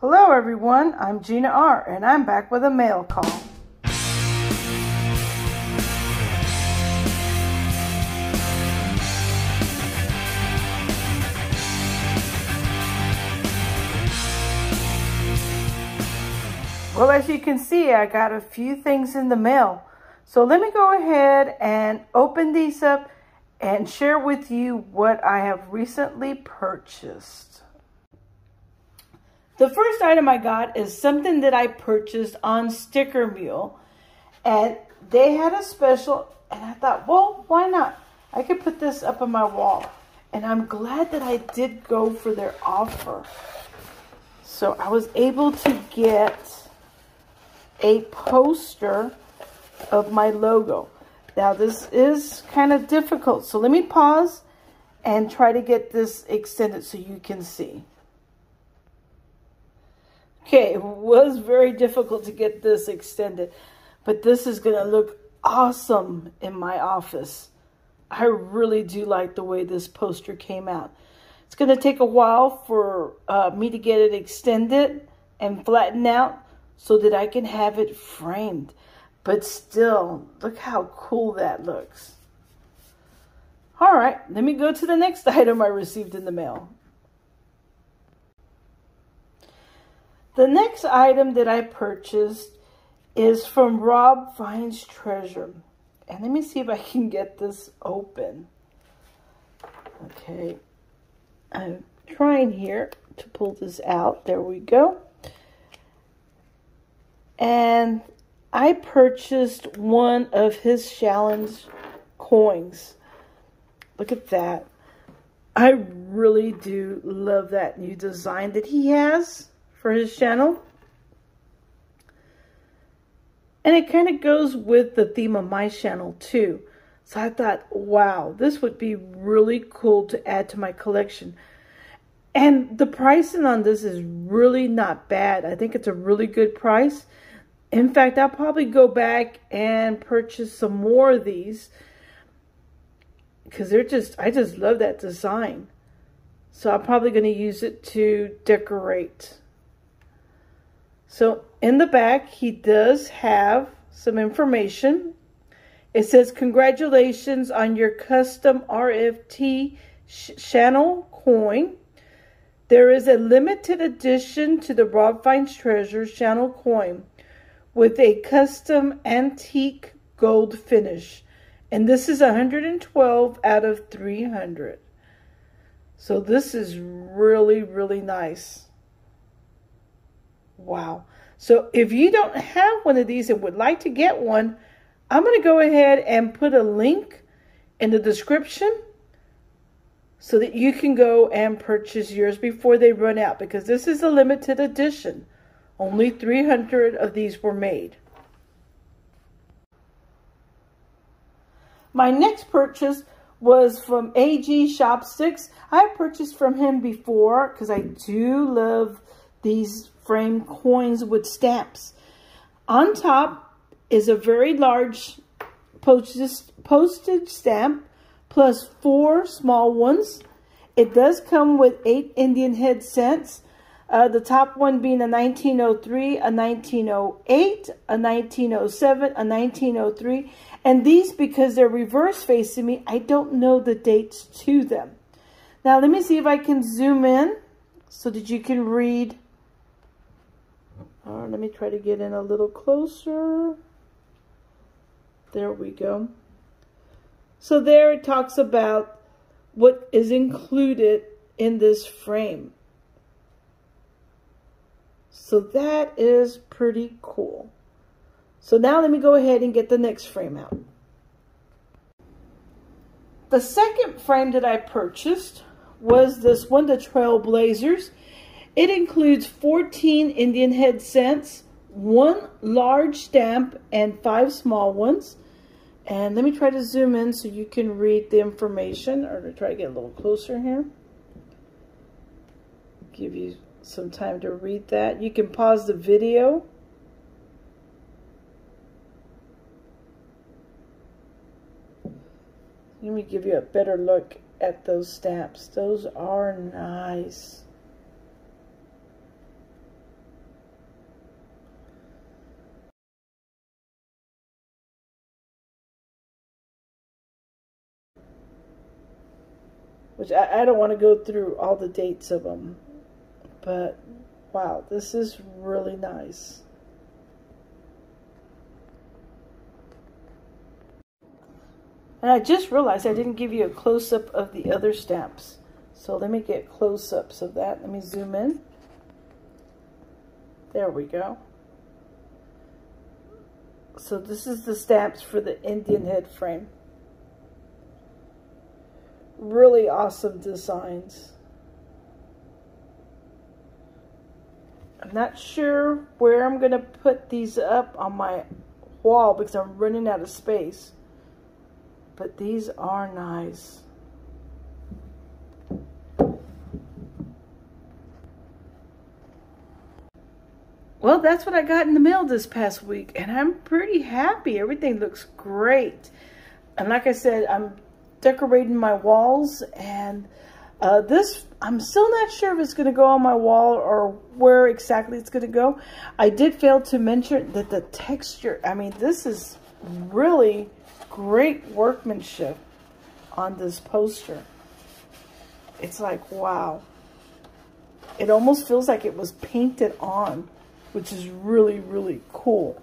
Hello everyone, I'm Gina R. and I'm back with a mail call. Well, as you can see, I got a few things in the mail. So let me go ahead and open these up and share with you what I have recently purchased. The first item I got is something that I purchased on Sticker Mule. And they had a special, and I thought, well, why not? I could put this up on my wall. And I'm glad that I did go for their offer. So I was able to get a poster of my logo. Now this is kind of difficult, so let me pause and try to get this extended so you can see. Okay, it was very difficult to get this extended, but this is going to look awesome in my office. I really do like the way this poster came out. It's going to take a while for uh, me to get it extended and flattened out so that I can have it framed. But still, look how cool that looks. All right, let me go to the next item I received in the mail. The next item that I purchased is from Rob Finds Treasure. And let me see if I can get this open. Okay. I'm trying here to pull this out. There we go. And I purchased one of his challenge coins. Look at that. I really do love that new design that he has for his channel. And it kind of goes with the theme of my channel too. So I thought, wow, this would be really cool to add to my collection. And the pricing on this is really not bad. I think it's a really good price. In fact, I'll probably go back and purchase some more of these because they're just, I just love that design. So I'm probably going to use it to decorate so in the back, he does have some information. It says, congratulations on your custom RFT channel coin. There is a limited edition to the Rob Finds Treasures channel coin with a custom antique gold finish. And this is 112 out of 300. So this is really, really nice. Wow. So if you don't have one of these and would like to get one, I'm going to go ahead and put a link in the description so that you can go and purchase yours before they run out because this is a limited edition. Only 300 of these were made. My next purchase was from AG Chopsticks. I purchased from him before because I do love these frame coins with stamps. On top is a very large postage stamp plus four small ones. It does come with eight Indian head cents. Uh, the top one being a 1903, a 1908, a 1907, a 1903. And these, because they're reverse facing me, I don't know the dates to them. Now, let me see if I can zoom in so that you can read uh, let me try to get in a little closer. There we go. So there it talks about what is included in this frame. So that is pretty cool. So now let me go ahead and get the next frame out. The second frame that I purchased was this one, the Trailblazers. It includes 14 Indian head cents, one large stamp, and five small ones. And let me try to zoom in so you can read the information or to try to get a little closer here. Give you some time to read that. You can pause the video. Let me give you a better look at those stamps. Those are nice. Which I, I don't want to go through all the dates of them. But, wow, this is really nice. And I just realized I didn't give you a close-up of the other stamps. So let me get close-ups of that. Let me zoom in. There we go. So this is the stamps for the Indian head frame. Really awesome designs. I'm not sure where I'm going to put these up on my wall because I'm running out of space. But these are nice. Well, that's what I got in the mail this past week, and I'm pretty happy. Everything looks great. And like I said, I'm decorating my walls, and uh, this, I'm still not sure if it's going to go on my wall or where exactly it's going to go. I did fail to mention that the texture, I mean, this is really great workmanship on this poster. It's like, wow. It almost feels like it was painted on, which is really, really cool.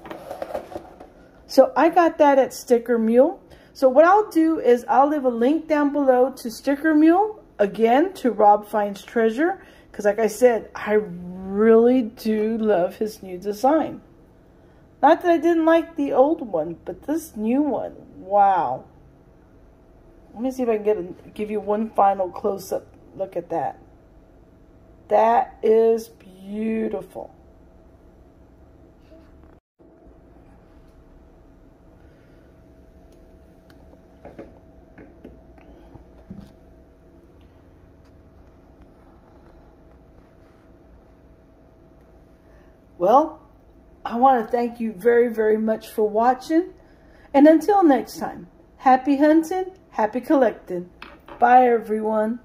So I got that at Sticker Mule. So what I'll do is I'll leave a link down below to Sticker Mule, again, to Rob Finds Treasure, because like I said, I really do love his new design. Not that I didn't like the old one, but this new one, wow. Let me see if I can get a, give you one final close-up look at that. That is beautiful. Well, I want to thank you very, very much for watching. And until next time, happy hunting, happy collecting. Bye, everyone.